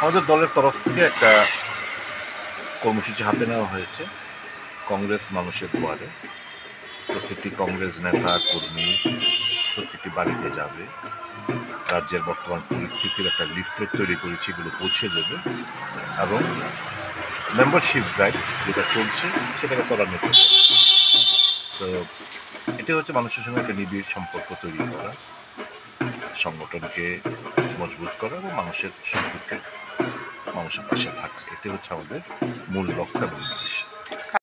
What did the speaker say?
আমাদের দলের তরফ থেকে একটা কর্মসূচি হাতে নেওয়া হয়েছে কংগ্রেস মানুষের দুয়ারে। প্রত্যেকটি কংগ্রেস নেতা, কর্মী প্রত্যেকটি বাড়িতে যাবে। রাজ্যের বর্তমান পরিস্থিতির একটা লিফলেট তৈরি করেছি এগুলো পৌঁছে দেবে এবং মেম্বারশিপ ড্রাইভ যেটা চলছে সেটাকে ত্বরান্বিত তো এটা হচ্ছে মানুষের সঙ্গে একটা নিবিড় সম্পর্ক তৈরি করা। সংগঠনকে মজবুত করা এবং মানুষের সম্পর্কে মানুষের পাশে থাকা, এটি হচ্ছে আমাদের মূল লক্ষ্য এবং উদ্দেশ্য।